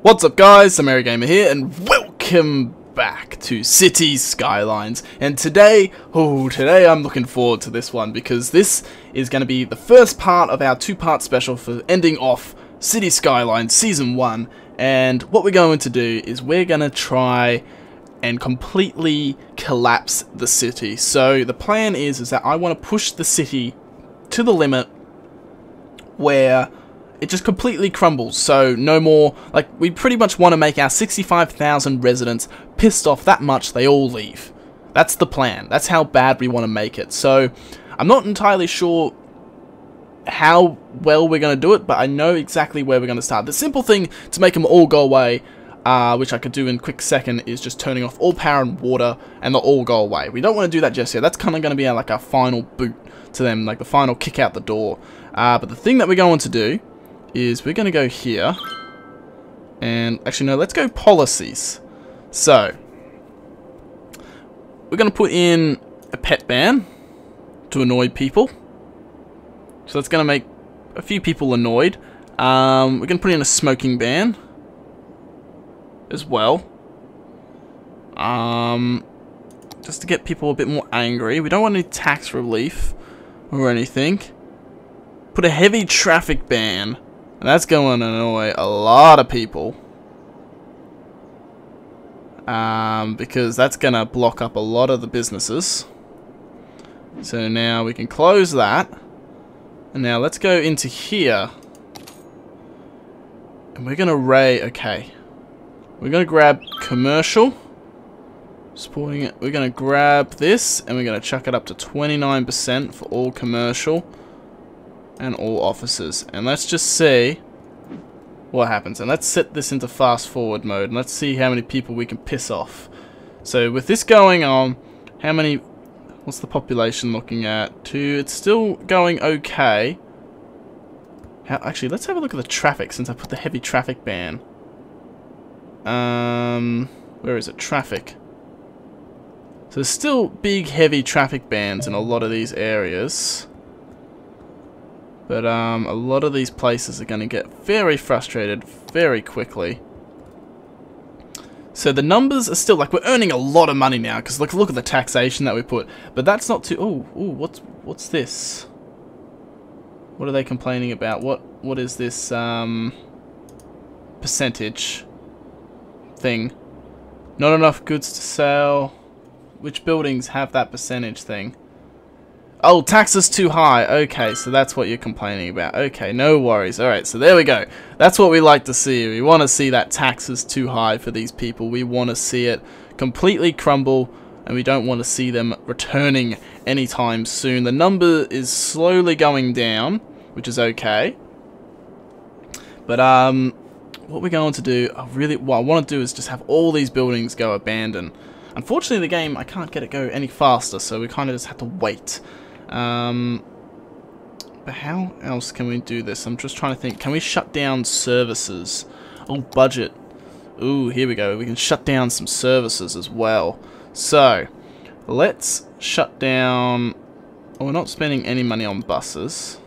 What's up guys, TheMerryGamer here and welcome back to City Skylines. And today, oh today I'm looking forward to this one because this is going to be the first part of our two part special for ending off City Skylines Season 1 and what we're going to do is we're going to try and completely collapse the city. So the plan is, is that I want to push the city to the limit where it just completely crumbles. So no more, like, we pretty much want to make our 65,000 residents pissed off that much they all leave. That's the plan. That's how bad we want to make it. So I'm not entirely sure how well we're going to do it, but I know exactly where we're going to start. The simple thing to make them all go away, uh, which I could do in quick second, is just turning off all power and water, and they'll all go away. We don't want to do that just yet. That's kind of going to be like our final boot to them, like the final kick out the door. Uh, but the thing that we're going to do is we're going to go here. And actually, no, let's go policies. So, we're going to put in a pet ban to annoy people. So that's going to make a few people annoyed. Um, we're going to put in a smoking ban as well. Um, just to get people a bit more angry. We don't want any tax relief or anything. Put a heavy traffic ban and that's going to annoy a lot of people. Um, because that's going to block up a lot of the businesses. So now we can close that. And now let's go into here. And we're going to ray, okay. We're going to grab commercial. Supporting it. We're going to grab this and we're going to chuck it up to 29% for all commercial and all officers. And let's just see what happens. And let's set this into fast forward mode. And let's see how many people we can piss off. So with this going on, how many... What's the population looking at? Two. It's still going okay. How, actually, let's have a look at the traffic since I put the heavy traffic ban. Um, where is it? Traffic. So there's still big, heavy traffic bans in a lot of these areas. But um, a lot of these places are going to get very frustrated very quickly. So the numbers are still, like, we're earning a lot of money now, because look, look at the taxation that we put. But that's not too, oh, oh, what's, what's this? What are they complaining about? What, what is this, um, percentage thing? Not enough goods to sell. Which buildings have that percentage thing? Oh, taxes too high. Okay, so that's what you're complaining about. Okay, no worries. Alright, so there we go. That's what we like to see. We want to see that taxes too high for these people. We want to see it completely crumble, and we don't want to see them returning anytime soon. The number is slowly going down, which is okay. But, um, what we're going to do, I really, what I want to do is just have all these buildings go abandoned. Unfortunately, the game, I can't get it go any faster, so we kind of just have to wait. Um, but how else can we do this? I'm just trying to think. Can we shut down services? Oh, budget. Ooh, here we go. We can shut down some services as well. So, let's shut down... Oh, we're not spending any money on buses.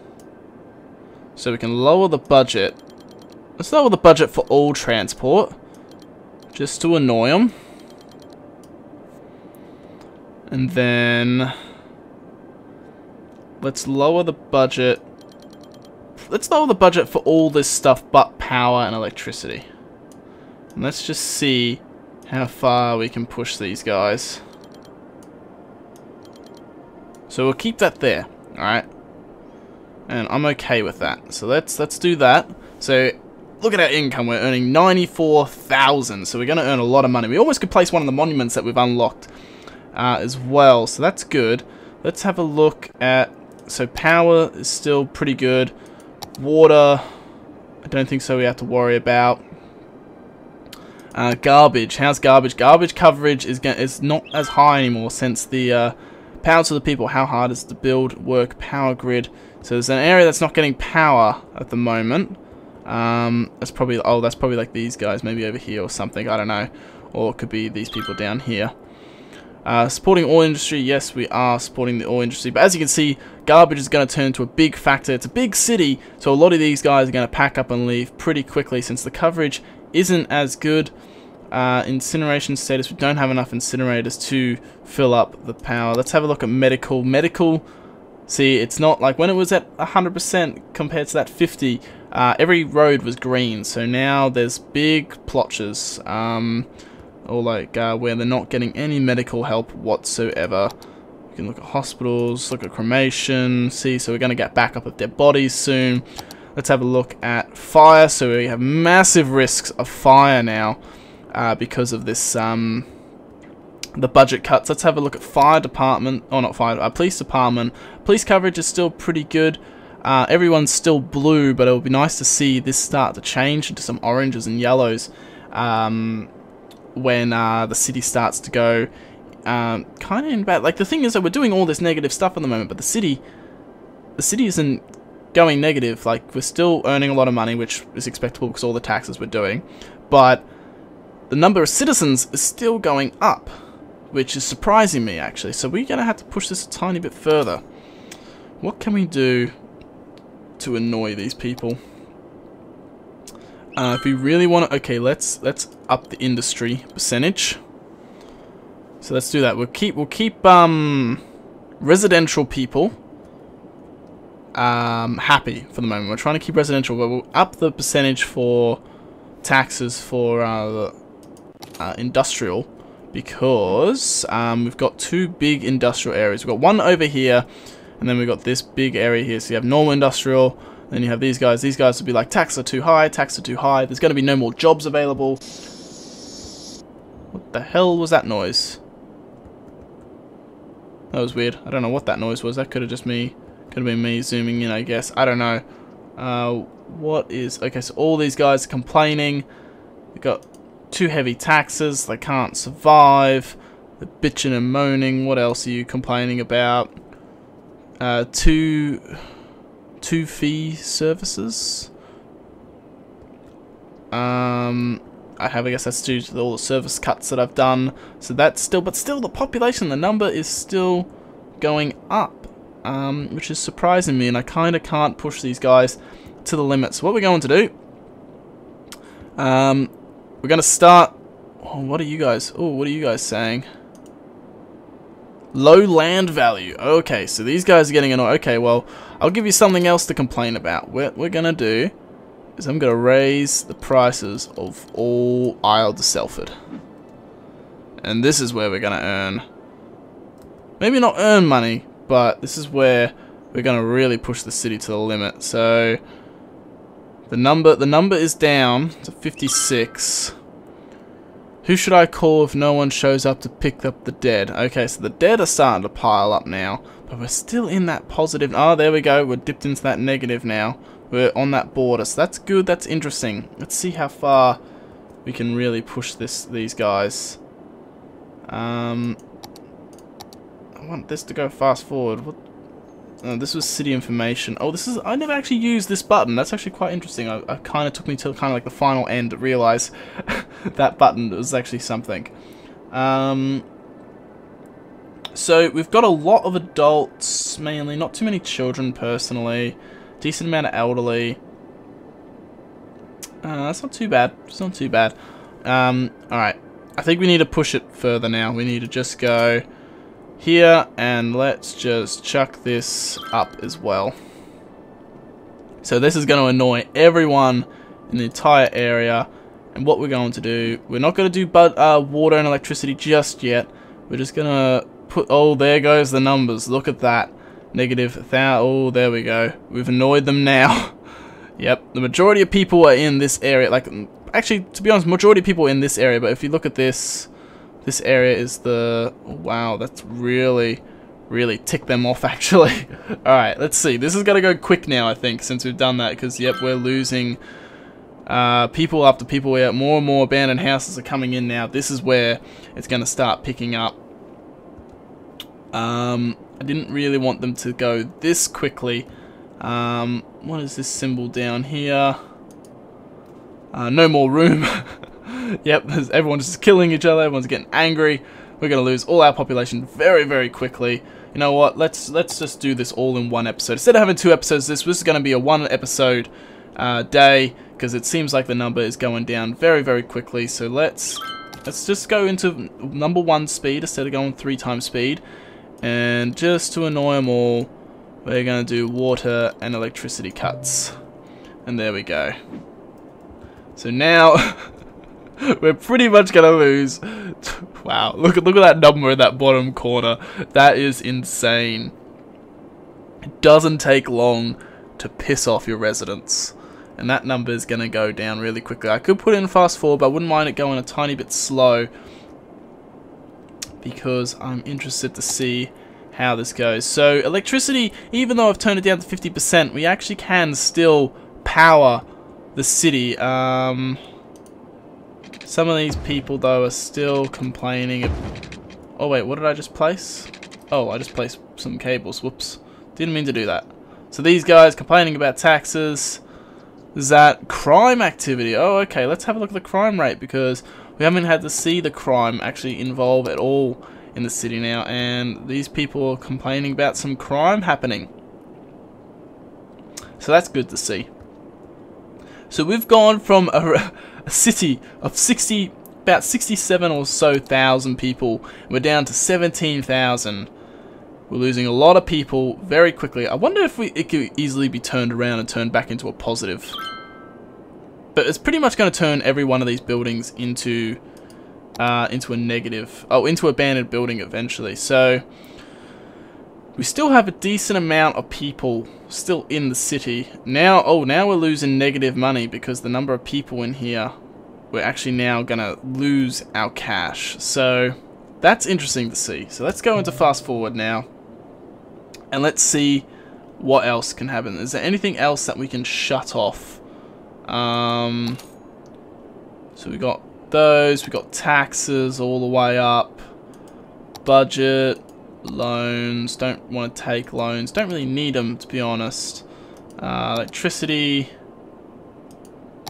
So we can lower the budget. Let's lower the budget for all transport. Just to annoy them. And then... Let's lower the budget. Let's lower the budget for all this stuff but power and electricity. And let's just see how far we can push these guys. So we'll keep that there, alright? And I'm okay with that. So let's let's do that. So look at our income. We're earning 94,000. So we're going to earn a lot of money. We almost could place one of the monuments that we've unlocked uh, as well. So that's good. Let's have a look at so power is still pretty good. Water, I don't think so we have to worry about. Uh, garbage, how's garbage? Garbage coverage is is not as high anymore since the uh, power to the people. How hard is to build, work, power grid? So there's an area that's not getting power at the moment. Um, that's probably, oh, that's probably like these guys, maybe over here or something, I don't know. Or it could be these people down here. Uh, supporting oil industry, yes, we are supporting the oil industry. But as you can see, garbage is going to turn into a big factor. It's a big city, so a lot of these guys are going to pack up and leave pretty quickly since the coverage isn't as good. Uh, incineration status, we don't have enough incinerators to fill up the power. Let's have a look at medical. Medical, see, it's not like when it was at 100% compared to that 50, uh, every road was green. So now there's big plotches. Um, or like uh, where they're not getting any medical help whatsoever. You can look at hospitals, look at cremation, see, so we're going to get backup of their bodies soon. Let's have a look at fire. So we have massive risks of fire now uh, because of this, um, the budget cuts. Let's have a look at fire department, or oh, not fire, uh, police department. Police coverage is still pretty good. Uh, everyone's still blue, but it would be nice to see this start to change into some oranges and yellows. Um, when uh, the city starts to go um, kind of in bad. Like the thing is that we're doing all this negative stuff at the moment, but the city, the city isn't going negative. Like we're still earning a lot of money, which is expectable because all the taxes we're doing, but the number of citizens is still going up, which is surprising me actually. So we're gonna have to push this a tiny bit further. What can we do to annoy these people? Uh, if we really want to, okay, let's let's up the industry percentage. So let's do that. We'll keep we'll keep um residential people um happy for the moment. We're trying to keep residential, but we'll up the percentage for taxes for uh, uh, industrial because um, we've got two big industrial areas. We've got one over here, and then we've got this big area here. So you have normal industrial, then you have these guys. These guys will be like, taxes are too high, taxes are too high. There's going to be no more jobs available. What the hell was that noise? That was weird. I don't know what that noise was. That could have just me, could have been me zooming in, I guess. I don't know. Uh, what is... Okay, so all these guys are complaining. They've got too heavy taxes. They can't survive. They're bitching and moaning. What else are you complaining about? Uh, too two fee services. Um, I have, I guess that's due to all the service cuts that I've done. So that's still, but still the population, the number is still going up, um, which is surprising me, and I kind of can't push these guys to the limit. So what we're going to do, um, we're going to start, oh, what are you guys, oh, what are you guys saying? Low land value. Okay, so these guys are getting annoyed. Okay, well, I'll give you something else to complain about. What we're going to do is I'm going to raise the prices of all Isle de Selford. And this is where we're going to earn... Maybe not earn money, but this is where we're going to really push the city to the limit. So, the number the number is down to 56. Who should I call if no one shows up to pick up the dead? Okay, so the dead are starting to pile up now. But we're still in that positive... Oh, there we go. We're dipped into that negative now. We're on that border. So that's good. That's interesting. Let's see how far we can really push this these guys. Um, I want this to go fast forward. What Oh, this was city information. Oh, this is... I never actually used this button. That's actually quite interesting. I, I kind of took me to kind of like the final end to realize that button was actually something. Um, so, we've got a lot of adults, mainly. Not too many children, personally. Decent amount of elderly. Uh, that's not too bad. It's not too bad. Um, alright. I think we need to push it further now. We need to just go here and let's just chuck this up as well. So this is going to annoy everyone in the entire area and what we're going to do, we're not going to do but uh, water and electricity just yet. We're just going to put, oh there goes the numbers, look at that. Negative, thou. oh there we go. We've annoyed them now. yep, the majority of people are in this area, like actually to be honest, majority of people in this area, but if you look at this, this area is the... Wow, that's really, really ticked them off, actually. Alright, let's see. This is going to go quick now, I think, since we've done that. Because, yep, we're losing uh, people after people. Where more and more abandoned houses are coming in now. This is where it's going to start picking up. Um, I didn't really want them to go this quickly. Um, what is this symbol down here? Uh, no more room. yep, everyone's just killing each other, everyone's getting angry. we're going to lose all our population very, very quickly. You know what? Let's let's just do this all in one episode. Instead of having two episodes, this was going to be a one episode uh, day because it seems like the number is going down very, very quickly. So let's let's just go into number one speed instead of going three times speed. And just to annoy them all, we're going to do water and electricity cuts. And there we go. So now, we're pretty much to lose. Wow, look at, look at that number in that bottom corner. That is insane. It doesn't take long to piss off your residents. And that number is to go down really quickly. I could put in fast forward, but I wouldn't mind it going a tiny bit slow. Because I'm interested to see how this goes. So electricity, even though I've turned it down to 50%, we actually can still power the city. Um, some of these people, though, are still complaining. Oh, wait, what did I just place? Oh, I just placed some cables. Whoops. Didn't mean to do that. So these guys complaining about taxes. Is that crime activity? Oh, okay. Let's have a look at the crime rate because we haven't had to see the crime actually involve at all in the city now. And these people are complaining about some crime happening. So that's good to see. So we've gone from a, a city of 60, about 67 or so thousand people. We're down to 17,000. We're losing a lot of people very quickly. I wonder if we, it could easily be turned around and turned back into a positive. But it's pretty much going to turn every one of these buildings into uh, into a negative. Oh, into a abandoned building eventually. So we still have a decent amount of people still in the city. Now, oh, now we're losing negative money because the number of people in here, we're actually now going to lose our cash. So that's interesting to see. So let's go into fast forward now. And let's see what else can happen. Is there anything else that we can shut off? Um, so we got those. We got taxes all the way up. Budget loans, don't want to take loans, don't really need them to be honest. Uh, electricity,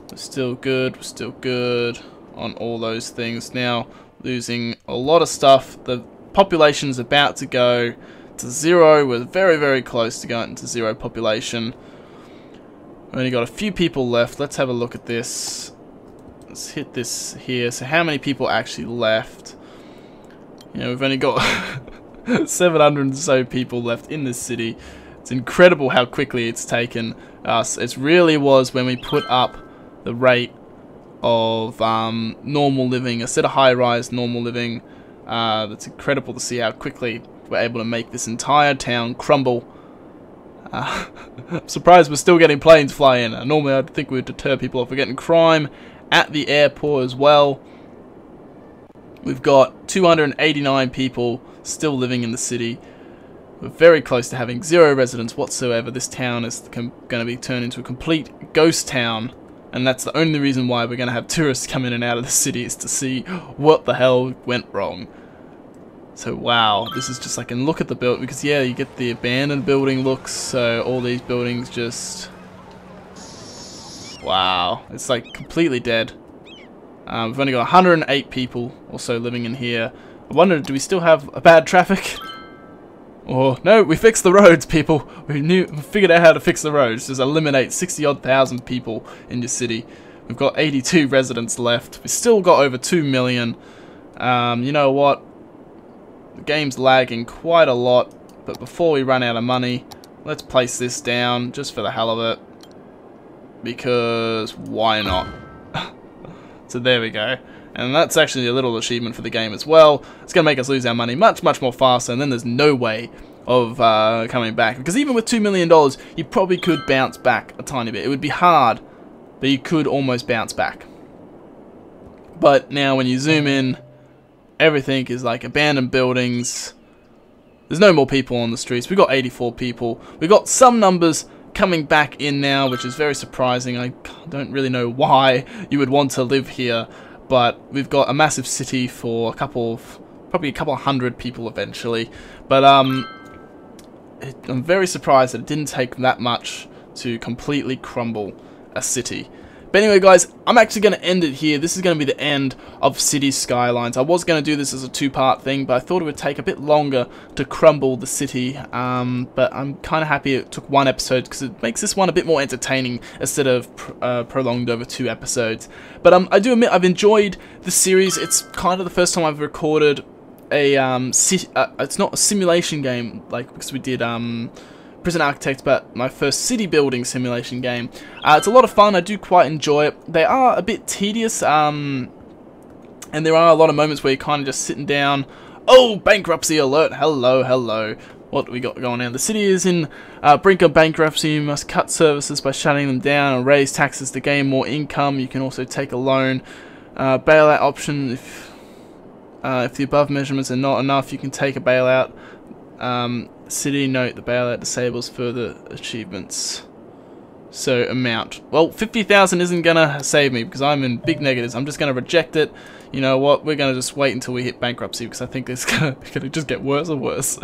we're still good, we're still good on all those things. Now, losing a lot of stuff, the population's about to go to zero, we're very very close to going to zero population. We've only got a few people left, let's have a look at this. Let's hit this here, so how many people actually left? You know, we've only got 700 and so people left in this city. It's incredible how quickly it's taken us. It really was when we put up the rate of um, normal living, a set of high-rise normal living. Uh, it's incredible to see how quickly we're able to make this entire town crumble. Uh, I'm surprised we're still getting planes fly in. Uh, normally I'd think we'd deter people off. We're getting crime at the airport as well. We've got 289 people still living in the city. We're very close to having zero residents whatsoever. This town is going to be turned into a complete ghost town. And that's the only reason why we're going to have tourists come in and out of the city is to see what the hell went wrong. So wow, this is just like, and look at the build, because yeah, you get the abandoned building looks, so all these buildings just, wow, it's like completely dead. Um, we've only got 108 people also living in here. I wonder, do we still have a bad traffic? Or, no, we fixed the roads, people. We knew, we figured out how to fix the roads. Just eliminate 60 odd thousand people in your city. We've got 82 residents left. We've still got over 2 million. Um, you know what? The game's lagging quite a lot. But before we run out of money, let's place this down just for the hell of it. Because why not? so there we go. And that's actually a little achievement for the game as well. It's going to make us lose our money much, much more faster, and then there's no way of uh, coming back. Because even with $2 million, you probably could bounce back a tiny bit. It would be hard, but you could almost bounce back. But now when you zoom in, everything is like abandoned buildings. There's no more people on the streets. We've got 84 people. We've got some numbers coming back in now, which is very surprising. I don't really know why you would want to live here but we've got a massive city for a couple of, probably a couple of hundred people eventually. But um, I'm very surprised that it didn't take that much to completely crumble a city. But anyway, guys, I'm actually going to end it here. This is going to be the end of City Skylines. I was going to do this as a two-part thing, but I thought it would take a bit longer to crumble the city. Um, but I'm kind of happy it took one episode because it makes this one a bit more entertaining instead of pr uh, prolonged over two episodes. But um, I do admit I've enjoyed the series. It's kind of the first time I've recorded a um, uh, it's not a simulation game like because we did um Prison Architect, but my first city building simulation game. Uh, it's a lot of fun. I do quite enjoy it. They are a bit tedious, um, and there are a lot of moments where you're kind of just sitting down. Oh, bankruptcy alert! Hello, hello. What we got going on? The city is in uh, brink of bankruptcy. You must cut services by shutting them down and raise taxes to gain more income. You can also take a loan. Uh, bailout option. If, uh, if the above measurements are not enough, you can take a bailout. Um, city note, the bailout disables further achievements. So, amount. Well, 50,000 isn't going to save me because I'm in big negatives. I'm just going to reject it. You know what? We're going to just wait until we hit bankruptcy because I think it's going to just get worse and worse.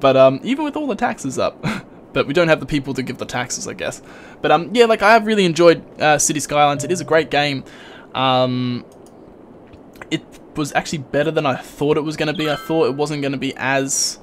But um, even with all the taxes up. but we don't have the people to give the taxes, I guess. But um, yeah, like I have really enjoyed uh, City Skylines. It is a great game. Um, it was actually better than I thought it was going to be. I thought it wasn't going to be as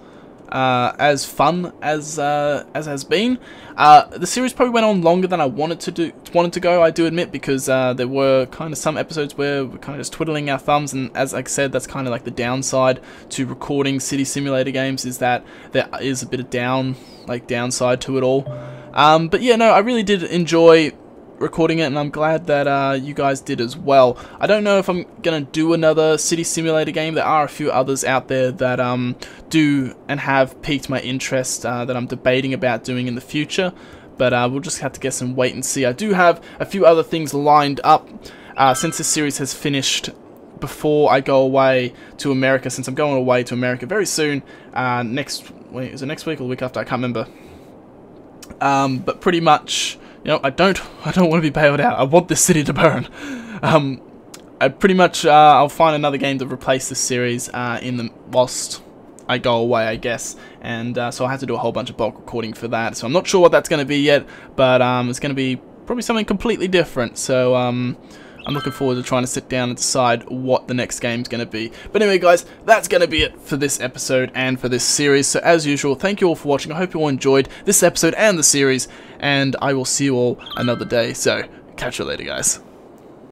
uh, as fun as uh, as has been. Uh, the series probably went on longer than I wanted to do wanted to go. I do admit because uh, there were kind of some episodes where we're kind of just twiddling our thumbs, and as I said, that's kind of like the downside to recording city simulator games is that there is a bit of down like downside to it all. Um, but yeah, no, I really did enjoy recording it, and I'm glad that uh, you guys did as well. I don't know if I'm going to do another City Simulator game. There are a few others out there that um, do and have piqued my interest uh, that I'm debating about doing in the future. But uh, we'll just have to guess and wait and see. I do have a few other things lined up uh, since this series has finished before I go away to America, since I'm going away to America very soon. Uh, next, wait, is it next week or the week after? I can't remember. Um, but pretty much you know, I don't, I don't want to be bailed out. I want this city to burn. Um, I pretty much, uh, I'll find another game to replace this series uh, in the whilst I go away, I guess. And uh, so I have to do a whole bunch of bulk recording for that. So I'm not sure what that's going to be yet, but um, it's going to be probably something completely different. So um, I'm looking forward to trying to sit down and decide what the next game's going to be. But anyway, guys, that's going to be it for this episode and for this series. So as usual, thank you all for watching. I hope you all enjoyed this episode and the series, and I will see you all another day. So catch you later, guys.